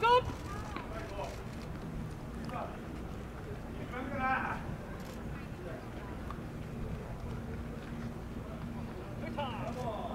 Come on.